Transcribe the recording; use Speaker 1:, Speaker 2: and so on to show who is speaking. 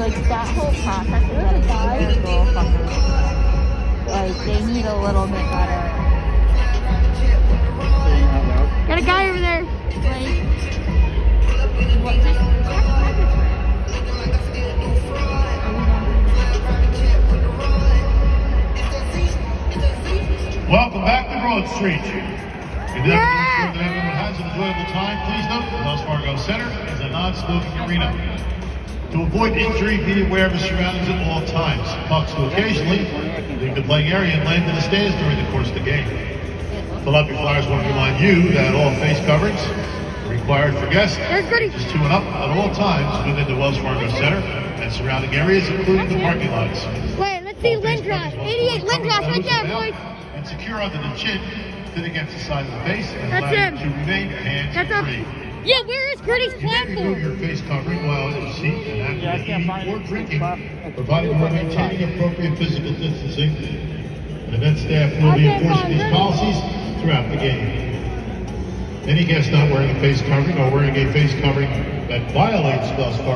Speaker 1: like that whole process getting in there. Like they need a little bit better.
Speaker 2: Saying out loud.
Speaker 3: Got a guy over there.
Speaker 1: Like, what? Just check temperature. Are we going
Speaker 4: Welcome back to Broad Street. If you yeah. everyone has an enjoyable time, please note the Wells Fargo Center is a non-smoking arena. To avoid injury, be aware of the surroundings at all times. Pucks will occasionally leave the playing area and land in the stands during the course of the game. Philadelphia Flyers want to remind you that all face coverings required for guests is two and up at all times within the Wells Fargo Center and surrounding areas, including the parking lots.
Speaker 3: Wait, let's see Lindros. 88 Lindros right there, boys.
Speaker 4: And secure under the chin, thin against the side of the face, and
Speaker 3: That's
Speaker 4: allow
Speaker 3: him.
Speaker 4: to remain hands-free.
Speaker 3: Yeah, where is Gritty's
Speaker 4: You may remove your face covering while in the seat and after
Speaker 2: Yeah, I can't find
Speaker 4: or
Speaker 2: it.
Speaker 4: drinking,
Speaker 2: It's
Speaker 4: provided you are maintaining appropriate physical distancing. And event staff will be
Speaker 3: I can't
Speaker 4: enforcing these policies throughout the game. Any guest not wearing a face covering or wearing a face covering that violates Wells Fargo